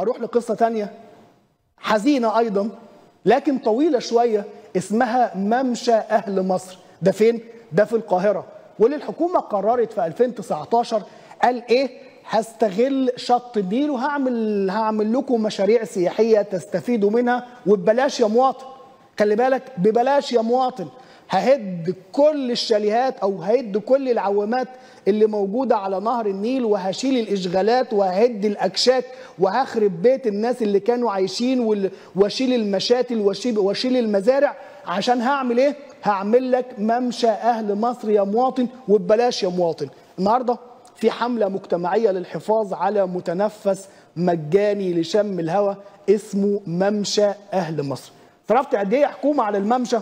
أروح لقصة تانية؟ حزينة أيضا لكن طويلة شوية اسمها ممشى أهل مصر. ده فين؟ ده في القاهرة. واللي الحكومة قررت في 2019 قال إيه؟ هستغل شط النيل وهعمل هعمل لكم مشاريع سياحية تستفيدوا منها وببلاش يا مواطن. خلي بالك ببلاش يا مواطن. ههد كل الشاليهات أو ههد كل العوامات اللي موجودة على نهر النيل وهشيل الإشغالات وههد الأكشاك وهخرب بيت الناس اللي كانوا عايشين وأشيل المشاتل وأشيل المزارع عشان هعمل إيه؟ هعمل لك ممشى أهل مصر يا مواطن وببلاش يا مواطن. النهارده في حملة مجتمعية للحفاظ على متنفس مجاني لشم الهواء اسمه ممشى أهل مصر. صرفت قد إيه يا حكومة على الممشى؟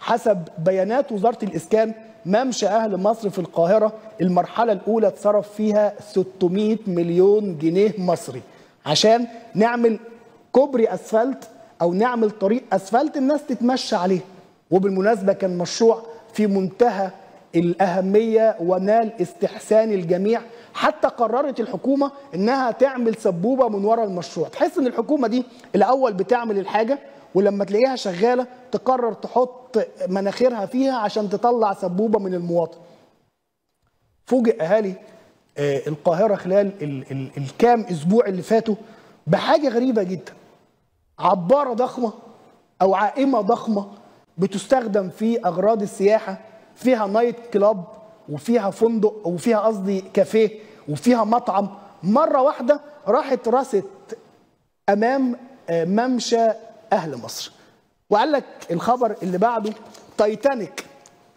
حسب بيانات وزارة الإسكان ممشى أهل مصر في القاهرة المرحلة الأولى اتصرف فيها 600 مليون جنيه مصري. عشان نعمل كوبري أسفلت أو نعمل طريق أسفلت الناس تتمشى عليه. وبالمناسبة كان مشروع في منتهى الأهمية ونال استحسان الجميع. حتى قررت الحكومة إنها تعمل سبوبة من وراء المشروع. تحس إن الحكومة دي الأول بتعمل الحاجة ولما تلاقيها شغالة تقرر تحط مناخيرها فيها عشان تطلع سبوبة من المواطن. فوجئ أهالي آه، القاهرة خلال ال- ال- الكام أسبوع اللي فاتوا بحاجة غريبة جدا. عبارة ضخمة أو عائمة ضخمة بتستخدم في أغراض السياحة فيها نايت كلاب وفيها فندق وفيها قصدي كافيه وفيها مطعم. مرة واحدة راحت رست أمام آه، ممشى أهل مصر. وقال لك الخبر اللي بعده تايتانيك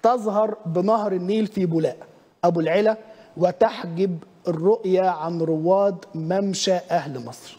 تظهر بنهر النيل في بولاق أبو العلا وتحجب الرؤيه عن رواد ممشى أهل مصر.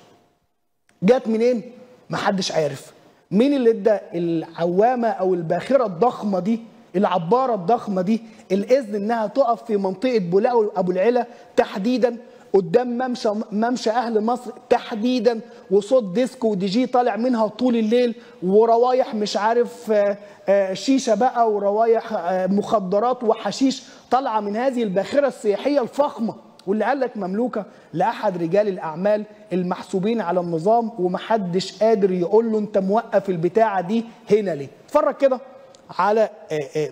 جت منين؟ محدش عارف. مين اللي ادى العوامة أو الباخرة الضخمة دي العبارة الضخمة دي الإذن إنها تقف في منطقة بولاق وأبو العلا تحديدا قدام ممشى ممشى أهل مصر تحديدا وصوت ديسكو ودي جي طالع منها طول الليل وروايح مش عارف آه، آه، شيشة بقى وروايح آه، مخدرات وحشيش طالعة من هذه الباخرة السياحية الفخمة. واللي قال لك مملوكة؟ لأحد رجال الأعمال المحسوبين على النظام ومحدش قادر يقول له أنت موقف البتاعة دي هنا ليه. اتفرج كده على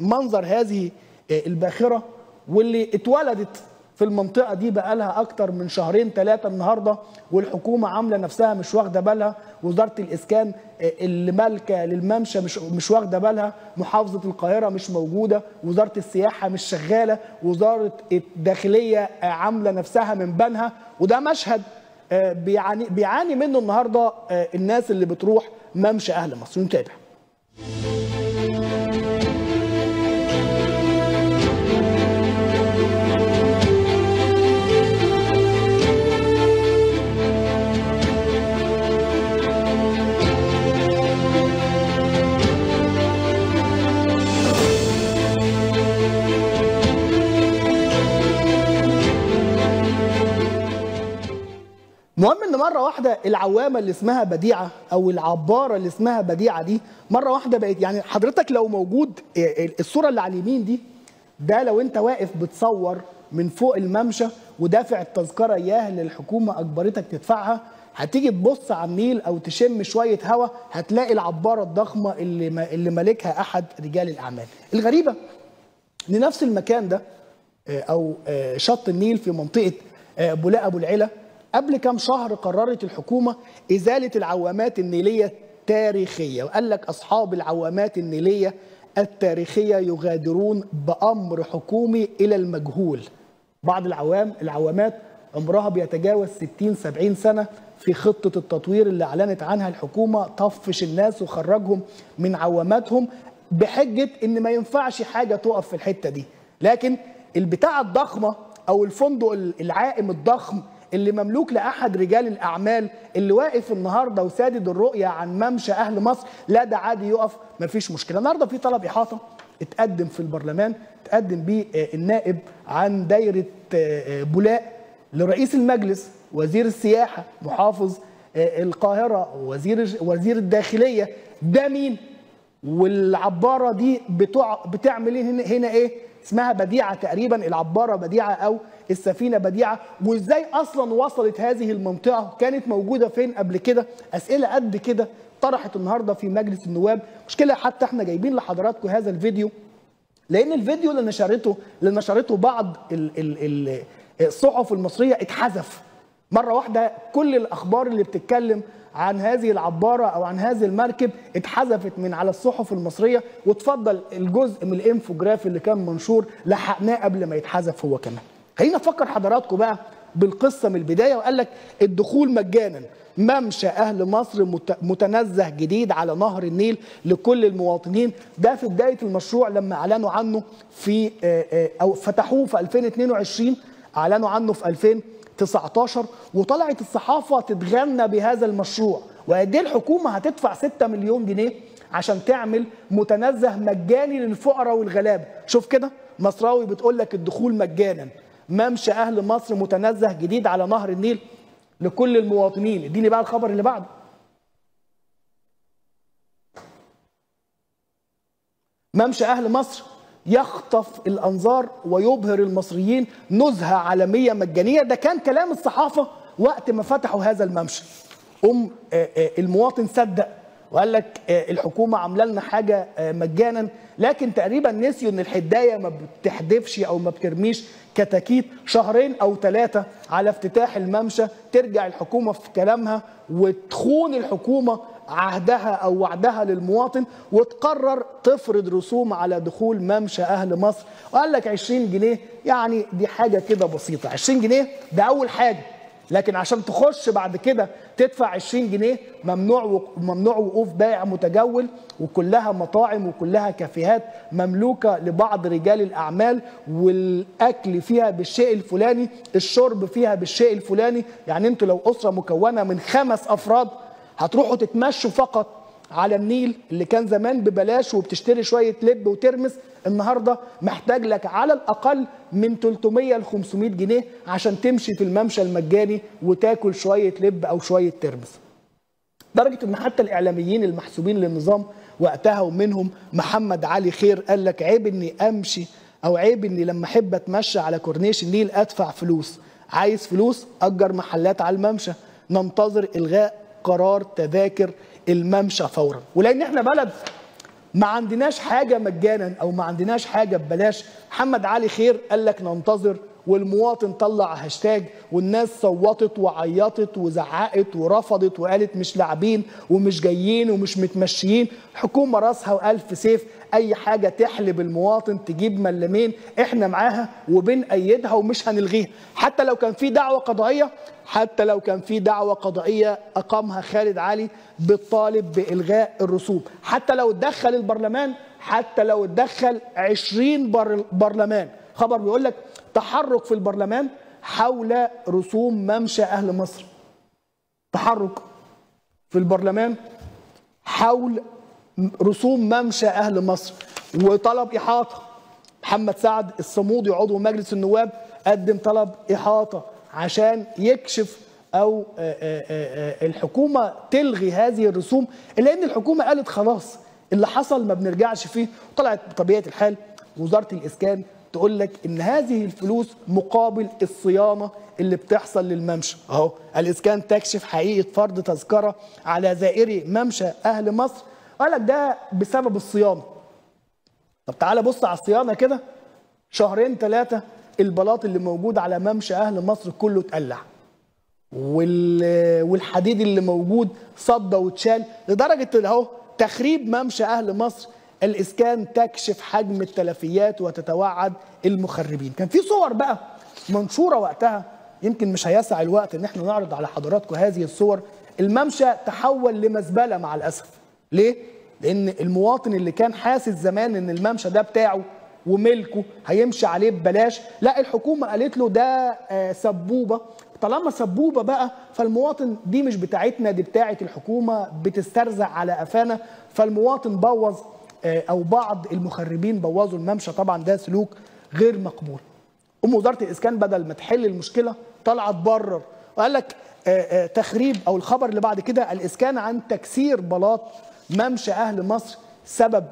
منظر هذه الباخرة واللي اتولدت في المنطقة دي بقالها أكتر من شهرين ثلاثة النهارده والحكومة عاملة نفسها مش واخدة بالها وزارة الإسكان آه، اللي مالكة للممشى مش مش واخدة بالها محافظة القاهرة مش موجودة وزارة السياحة مش شغالة وزارة الداخلية آه، عاملة نفسها من بنها وده مشهد آه، بيعاني بيعاني منه النهارده الناس اللي بتروح ممشى أهل مصر. نتابع. مرة واحدة العوامة اللي اسمها بديعة أو العبارة اللي اسمها بديعة دي مرة واحدة بقت يعني حضرتك لو موجود الصورة اللي على اليمين دي ده لو أنت واقف بتصور من فوق الممشى ودافع التذكرة اياه اللي الحكومة أجبرتك تدفعها هتيجي تبص على النيل أو تشم شوية هوا هتلاقي العبارة الضخمة اللي اللي مالكها أحد رجال الأعمال. الغريبة إن نفس المكان ده أو شط النيل في منطقة بولاق أبو العلا قبل كام شهر قررت الحكومة إزالة العوامات النيلية التاريخية وقال لك أصحاب العوامات النيلية التاريخية يغادرون بأمر حكومي إلى المجهول. بعض العوام العوامات عمرها بيتجاوز 60 70 سنة في خطة التطوير اللي أعلنت عنها الحكومة طفش الناس وخرجهم من عواماتهم بحجة إن ما ينفعش حاجة تقف في الحتة دي. لكن البتاعه الضخمة أو الفندق العائم الضخم اللي مملوك لأحد رجال الأعمال اللي واقف النهارده وسادد الرؤية عن ممشى أهل مصر لا ده عادي يقف مفيش مشكلة. النهارده في طلب إحاطة اتقدم في البرلمان اتقدم بيه آه، النائب عن دايرة آه، آه، بولاق لرئيس المجلس وزير السياحة محافظ القاهرة وزير وزير الداخلية. ده مين؟ والعبارة دي بتعمل هنا, هنا إيه؟ اسمها بديعة تقريبا العبارة بديعة أو السفينة بديعة. وإزاي أصلا وصلت هذه المنطقة؟ كانت موجودة فين قبل كده؟ أسئلة قد كده طرحت النهارده في مجلس النواب. مشكله حتى إحنا جايبين لحضراتكم هذا الفيديو؟ لأن الفيديو اللي نشرته اللي نشرته بعض ال ال ال الصحف المصرية اتحذف. مرة واحدة كل الأخبار اللي بتتكلم عن هذه العبارة أو عن هذه المركب اتحذفت من على الصحف المصرية وتفضل الجزء من الإنفوجراف اللي كان منشور لحقناه قبل ما يتحذف هو كمان. خلينا نفكر حضراتكم بقى بالقصة من البداية وقال لك الدخول مجانا ممشى أهل مصر متنزه جديد على نهر النيل لكل المواطنين. ده في بداية المشروع لما أعلنوا عنه في أو فتحوه في 2022 أعلنوا عنه في 2019 وطلعت الصحافة تتغنى بهذا المشروع. وقد إيه الحكومة هتدفع 6 مليون جنيه عشان تعمل متنزه مجاني للفقراء والغلابة؟ شوف كده مصراوي بتقول لك الدخول مجانا. ممشى أهل مصر متنزه جديد على نهر النيل لكل المواطنين. اديني بقى الخبر اللي بعده. ممشى أهل مصر يخطف الأنظار ويبهر المصريين نزهة عالمية مجانية. ده كان كلام الصحافة وقت ما فتحوا هذا الممشى. ام المواطن صدق وقال لك الحكومة عاملة لنا حاجة مجانا. لكن تقريبا نسيوا إن الحداية ما بتحدفش أو ما بترميش كتاكيت شهرين أو ثلاثة على افتتاح الممشى. ترجع الحكومة في كلامها وتخون الحكومة عهدها أو وعدها للمواطن وتقرر تفرض رسوم على دخول ممشى أهل مصر. وقال لك 20 جنيه يعني دي حاجة كده بسيطة. 20 جنيه ده أول حاجة. لكن عشان تخش بعد كده تدفع 20 جنيه ممنوع ممنوع وقوف بائع متجول وكلها مطاعم وكلها كافيهات مملوكة لبعض رجال الأعمال والأكل فيها بالشيء الفلاني الشرب فيها بالشيء الفلاني. يعني أنتوا لو أسرة مكونة من خمس أفراد هتروحوا تتمشوا فقط على النيل اللي كان زمان ببلاش وبتشتري شوية لب وترمس النهارده محتاج لك على الأقل من 300 ل 500 جنيه عشان تمشي في الممشى المجاني وتاكل شوية لب أو شوية ترمس. لدرجه إن حتى الإعلاميين المحسوبين للنظام وقتها ومنهم محمد علي خير قال لك عيب إني أمشي أو عيب إني لما أحب أتمشى على كورنيش النيل أدفع فلوس، عايز فلوس؟ أجر محلات على الممشى، ننتظر إلغاء قرار تذاكر الممشى فورا. ولأن إحنا بلد ما عندناش حاجة مجانا أو ما عندناش حاجة ببلاش. محمد علي خير قال لك ننتظر والمواطن طلع هاشتاج والناس صوتت وعيطت وزعقت ورفضت وقالت مش لاعبين ومش جايين ومش متمشيين. حكومة راسها والف سيف. أي حاجة تحلب المواطن تجيب ملمين إحنا معاها وبنأيدها ومش هنلغيها. حتى لو كان في دعوة قضائية حتى لو كان في دعوة قضائية أقامها خالد علي بالطالب بإلغاء الرسوم حتى لو اتدخل البرلمان حتى لو اتدخل 20 بر برلمان. خبر بيقول لك تحرك في البرلمان حول رسوم ممشى أهل مصر. تحرك في البرلمان حول رسوم ممشى أهل مصر. وطلب إحاطة. محمد سعد الصمودي عضو مجلس النواب قدم طلب إحاطة عشان يكشف أو الحكومة تلغي هذه الرسوم إلا إن الحكومة قالت خلاص اللي حصل ما بنرجعش فيه. وطلعت بطبيعة الحال وزارة الإسكان تقول لك إن هذه الفلوس مقابل الصيانه اللي بتحصل للممشى. أهو الإسكان تكشف حقيقة فرض تذكرة على زائري ممشى أهل مصر. قال لك ده بسبب الصيانه طب تعالى بص على الصيانه كده. شهرين ثلاثة البلاط اللي موجود على ممشى أهل مصر كله اتقلع. والحديد اللي موجود صدى واتشال. لدرجة أهو تخريب ممشى أهل مصر الإسكان تكشف حجم التلفيات وتتوعد المخربين. كان في صور بقى منشورة وقتها يمكن مش هيسع الوقت إن إحنا نعرض على حضراتكم هذه الصور. الممشى تحول لمزبلة مع الأسف. ليه؟ لأن المواطن اللي كان حاسس زمان إن الممشى ده بتاعه وملكه هيمشي عليه ببلاش لا الحكومة قالت له ده سبوبة. طالما سبوبة بقى فالمواطن دي مش بتاعتنا دي بتاعه الحكومة بتسترزع على قفانا. فالمواطن بوظ أو بعض المخربين بوظوا الممشى. طبعا ده سلوك غير مقبول. أم وزارة الإسكان بدل ما تحل المشكلة طلعت تبرر وقال لك تخريب أو الخبر اللي بعد كده الإسكان عن تكسير بلاط ممشى أهل مصر سبب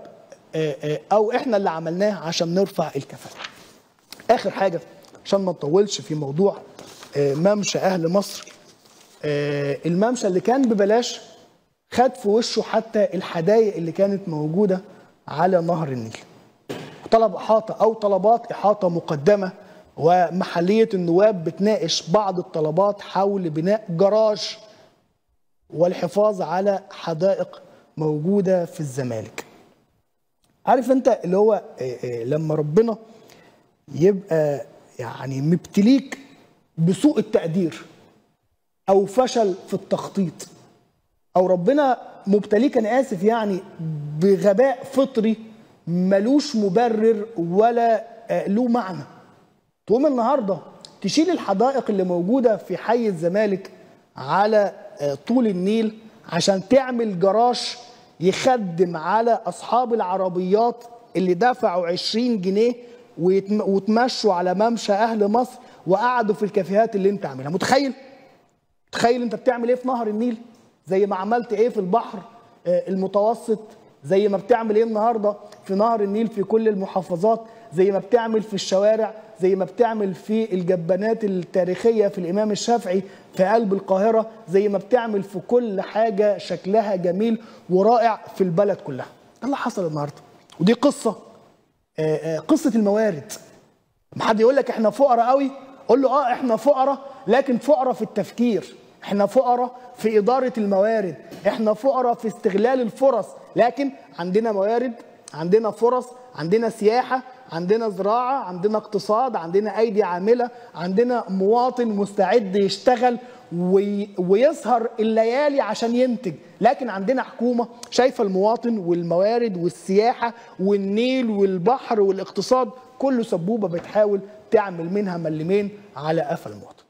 آه، آه، أو إحنا اللي عملناه عشان نرفع الكفاءة. آخر حاجة عشان ما نطولش في موضوع آه، ممشى أهل مصر آه، الممشى اللي كان ببلاش خد في وشه حتى الحدائق اللي كانت موجودة على نهر النيل طلب إحاطة أو طلبات إحاطة مقدمة ومحلية النواب بتناقش بعض الطلبات حول بناء جراج والحفاظ على حدائق موجودة في الزمالك. عارف أنت اللي هو لما ربنا يبقى يعني مبتليك بسوء التقدير أو فشل في التخطيط أو ربنا مبتليك أنا آسف يعني بغباء فطري ملوش مبرر ولا آه، له معنى. تقوم النهارده تشيل الحدائق اللي موجودة في حي الزمالك على آه، طول النيل عشان تعمل جراج يخدم على أصحاب العربيات اللي دفعوا 20 جنيه وتمشوا على ممشى أهل مصر وقعدوا في الكافيهات اللي أنت عاملها. متخيل؟ تخيل أنت بتعمل إيه في نهر النيل؟ زي ما عملت إيه في البحر آه، المتوسط زي ما بتعمل إيه النهارده في نهر النيل في كل المحافظات زي ما بتعمل في الشوارع زي ما بتعمل في الجبانات التاريخية في الإمام الشافعي في قلب القاهرة زي ما بتعمل في كل حاجة شكلها جميل ورائع في البلد كلها. ده اللي حصل النهارده. ودي قصة آه، آه، قصة الموارد. لما حد يقول لك إحنا فقراء قوي قول له آه إحنا فقراء لكن فقراء في التفكير. إحنا فقراء في إدارة الموارد إحنا فقراء في استغلال الفرص لكن عندنا موارد عندنا فرص عندنا سياحة عندنا زراعة عندنا اقتصاد عندنا أيدي عاملة عندنا مواطن مستعد يشتغل وي- ويسهر الليالي عشان ينتج. لكن عندنا حكومة شايفة المواطن والموارد والسياحة والنيل والبحر والاقتصاد كله سبوبة بتحاول تعمل منها ملمين على قفا المواطن.